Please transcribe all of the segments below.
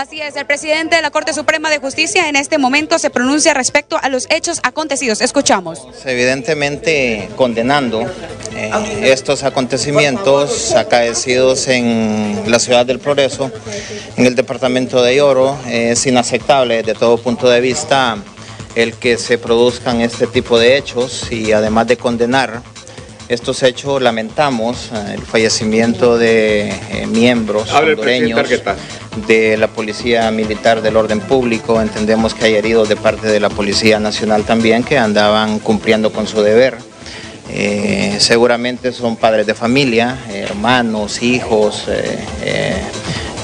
Así es, el presidente de la Corte Suprema de Justicia en este momento se pronuncia respecto a los hechos acontecidos. Escuchamos. Evidentemente condenando eh, estos acontecimientos acaecidos en la ciudad del Progreso, en el departamento de Lloro, es inaceptable desde todo punto de vista el que se produzcan este tipo de hechos y además de condenar estos hechos lamentamos eh, el fallecimiento de eh, miembros hondureños de la Policía Militar del Orden Público. Entendemos que hay heridos de parte de la Policía Nacional también que andaban cumpliendo con su deber. Eh, seguramente son padres de familia, hermanos, hijos,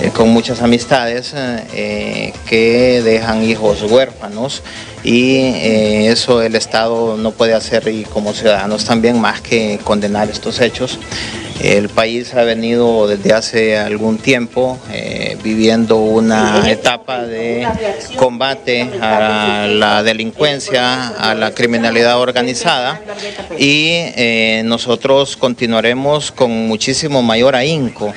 eh, con muchas amistades eh, que dejan hijos huérfanos y eh, eso el Estado no puede hacer y como ciudadanos también más que condenar estos hechos. El país ha venido desde hace algún tiempo viviendo una etapa de combate a la delincuencia, a la criminalidad organizada. Y nosotros continuaremos con muchísimo mayor ahínco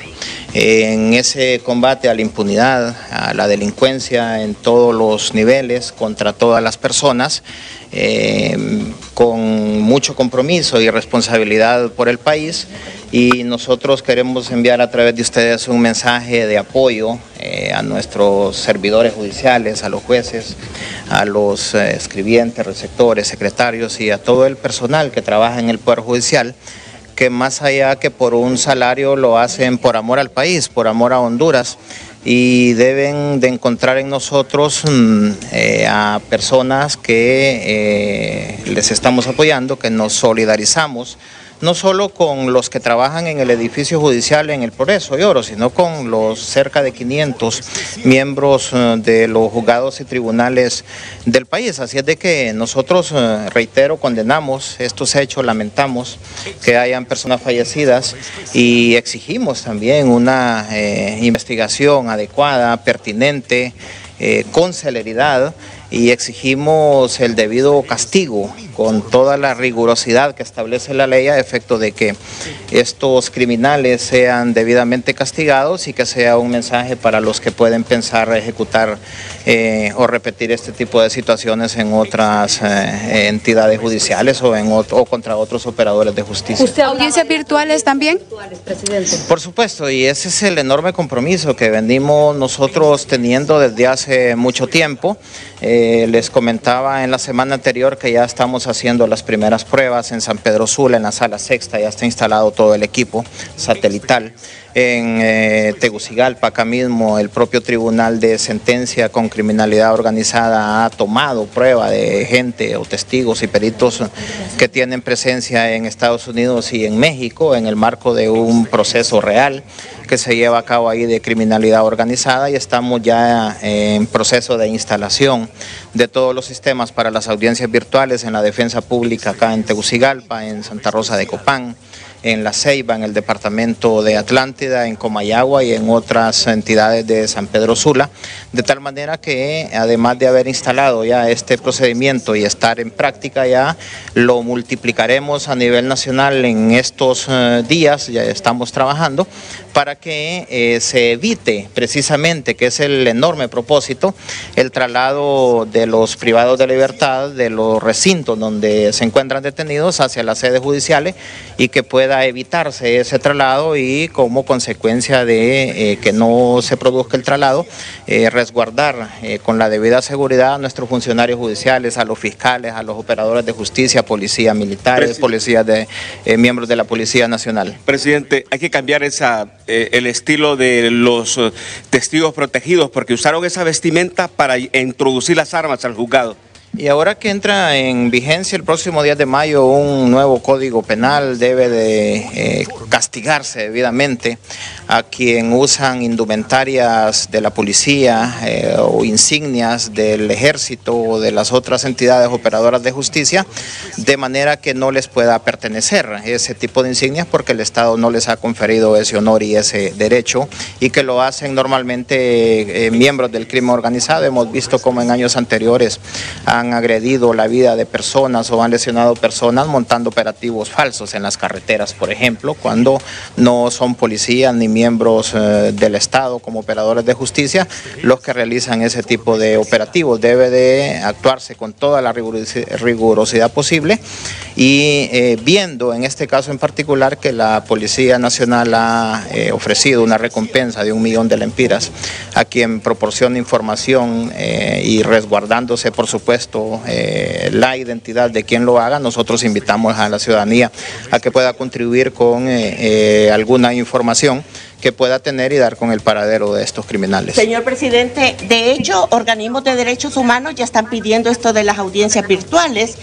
en ese combate a la impunidad, a la delincuencia en todos los niveles, contra todas las personas, eh, con mucho compromiso y responsabilidad por el país y nosotros queremos enviar a través de ustedes un mensaje de apoyo eh, a nuestros servidores judiciales, a los jueces, a los eh, escribientes, receptores, secretarios y a todo el personal que trabaja en el Poder Judicial que más allá que por un salario lo hacen por amor al país, por amor a Honduras y deben de encontrar en nosotros mm, eh, a personas que eh, les estamos apoyando, que nos solidarizamos no solo con los que trabajan en el edificio judicial en el Progreso y Oro, sino con los cerca de 500 miembros eh, de los juzgados y tribunales del país. Así es de que nosotros, eh, reitero, condenamos estos hechos, lamentamos que hayan personas fallecidas y exigimos también una eh, investigación adecuada, pertinente, con celeridad y exigimos el debido castigo con toda la rigurosidad que establece la ley a efecto de que estos criminales sean debidamente castigados y que sea un mensaje para los que pueden pensar ejecutar eh, o repetir este tipo de situaciones en otras eh, entidades judiciales o, en o contra otros operadores de justicia. ¿Usted audiencias virtuales también? Por supuesto, y ese es el enorme compromiso que venimos nosotros teniendo desde hace mucho tiempo. Eh, les comentaba en la semana anterior que ya estamos haciendo las primeras pruebas en San Pedro Sula, en la sala sexta, ya está instalado todo el equipo satelital. En eh, Tegucigalpa, acá mismo, el propio Tribunal de Sentencia con Criminalidad Organizada ha tomado prueba de gente o testigos y peritos que tienen presencia en Estados Unidos y en México en el marco de un proceso real que se lleva a cabo ahí de criminalidad organizada y estamos ya en proceso de instalación de todos los sistemas para las audiencias virtuales en la defensa pública acá en Tegucigalpa, en Santa Rosa de Copán en La Ceiba, en el departamento de Atlántida, en Comayagua y en otras entidades de San Pedro Sula, de tal manera que además de haber instalado ya este procedimiento y estar en práctica ya, lo multiplicaremos a nivel nacional en estos eh, días, ya estamos trabajando, para que eh, se evite precisamente, que es el enorme propósito, el traslado de los privados de libertad, de los recintos donde se encuentran detenidos hacia las sedes judiciales y que pueda evitarse ese traslado y como consecuencia de eh, que no se produzca el traslado, eh, resguardar eh, con la debida seguridad a nuestros funcionarios judiciales, a los fiscales, a los operadores de justicia, policías militares, policías de miembros de la Policía Nacional. Presidente, hay que cambiar esa, el estilo de los testigos protegidos porque usaron esa vestimenta para introducir las armas al juzgado. Y ahora que entra en vigencia el próximo día de mayo un nuevo código penal, debe de eh, castigarse debidamente a quien usan indumentarias de la policía eh, o insignias del ejército o de las otras entidades operadoras de justicia, de manera que no les pueda pertenecer ese tipo de insignias porque el Estado no les ha conferido ese honor y ese derecho y que lo hacen normalmente eh, miembros del crimen organizado. Hemos visto como en años anteriores han agredido la vida de personas o han lesionado personas montando operativos falsos en las carreteras, por ejemplo, cuando no son policías ni miembros eh, del Estado como operadores de justicia los que realizan ese tipo de operativos. Debe de actuarse con toda la rigurosidad posible y eh, viendo en este caso en particular que la Policía Nacional ha eh, ofrecido una recompensa de un millón de lempiras a quien proporciona información eh, y resguardándose por supuesto la identidad de quien lo haga, nosotros invitamos a la ciudadanía a que pueda contribuir con alguna información que pueda tener y dar con el paradero de estos criminales. Señor presidente, de hecho, organismos de derechos humanos ya están pidiendo esto de las audiencias virtuales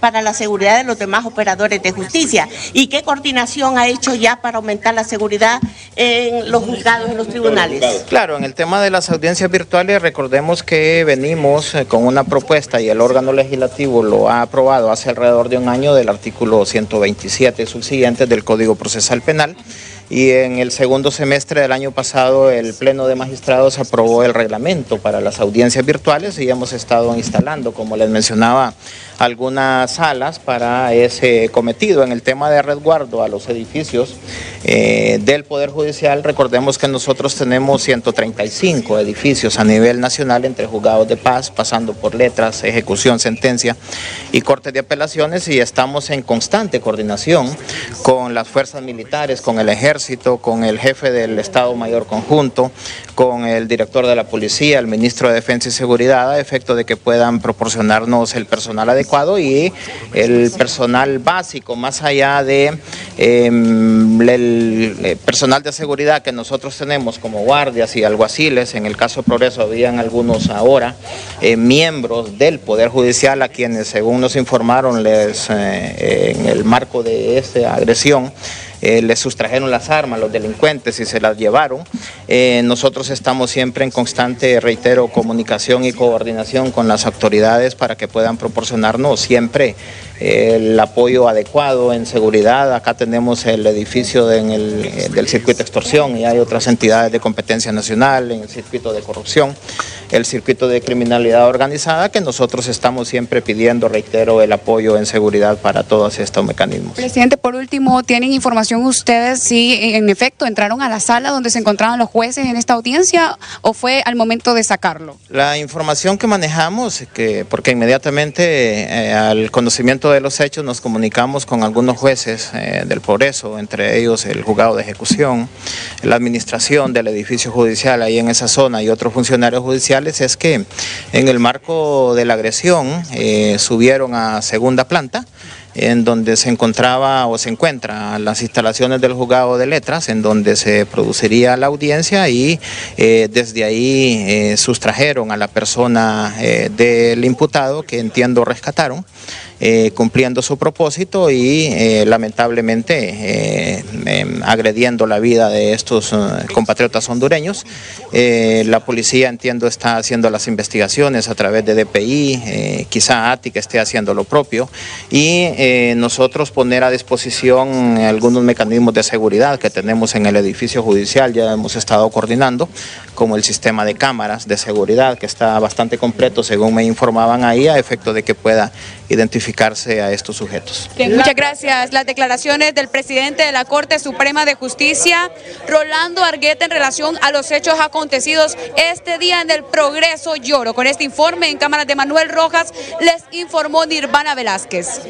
para la seguridad de los demás operadores de justicia. ¿Y qué coordinación ha hecho ya para aumentar la seguridad en los juzgados, en los tribunales? Claro, en el tema de las audiencias virtuales, recordemos que venimos eh, con una propuesta y el órgano legislativo lo ha aprobado hace alrededor de un año del artículo 127 subsiguiente del Código Procesal Penal y en el segundo semestre del año pasado el Pleno de Magistrados aprobó el reglamento para las audiencias virtuales y hemos estado instalando, como les mencionaba, algunas salas para ese cometido. En el tema de resguardo a los edificios eh, del Poder Judicial, recordemos que nosotros tenemos 135 edificios a nivel nacional entre juzgados de paz, pasando por letras, ejecución, sentencia y cortes de apelaciones y estamos en constante coordinación con las fuerzas militares, con el ejército, con el jefe del Estado Mayor Conjunto, con el director de la policía, el ministro de Defensa y Seguridad, a efecto de que puedan proporcionarnos el personal adecuado y el personal básico, más allá de em, eh, personal de seguridad que nosotros tenemos como guardias y alguaciles, en el caso de Progreso habían algunos ahora, eh, miembros del Poder Judicial a quienes según nos informaron les, eh, en el marco de esta agresión, eh, les sustrajeron las armas los delincuentes y se las llevaron. Eh, nosotros estamos siempre en constante, reitero, comunicación y coordinación con las autoridades para que puedan proporcionarnos siempre el apoyo adecuado en seguridad. Acá tenemos el edificio el, del circuito de extorsión y hay otras entidades de competencia nacional en el circuito de corrupción, el circuito de criminalidad organizada que nosotros estamos siempre pidiendo, reitero, el apoyo en seguridad para todos estos mecanismos. Presidente, por último, ¿tienen información ustedes si en efecto entraron a la sala donde se encontraban los jueces en esta audiencia o fue al momento de sacarlo? La información que manejamos, que porque inmediatamente eh, al conocimiento de los hechos nos comunicamos con algunos jueces eh, del progreso, entre ellos el juzgado de ejecución, la administración del edificio judicial ahí en esa zona y otros funcionarios judiciales, es que en el marco de la agresión eh, subieron a segunda planta en donde se encontraba o se encuentra las instalaciones del juzgado de letras, en donde se produciría la audiencia y eh, desde ahí sustrajeron a la persona del imputado que entiendo rescataron. Eh, cumpliendo su propósito y eh, lamentablemente eh, em, agrediendo la vida de estos compatriotas hondureños. la policía, entiendo, está haciendo las investigaciones a través de DPI, quizá ATI que esté haciendo lo propio y nosotros poner a disposición algunos mecanismos de seguridad que tenemos en el edificio judicial, ya hemos estado coordinando, como el sistema de cámaras de seguridad que está bastante completo según me informaban ahí a efecto de que pueda identificarse a estos sujetos. muchas gracias. Las declaraciones del presidente de la Corte Suprema de Justicia, Rolando Argueta, en relación a los hechos acontecidos este día en el Progreso Lloro. Con este informe en cámara de Manuel Rojas, les informó Nirvana Velázquez.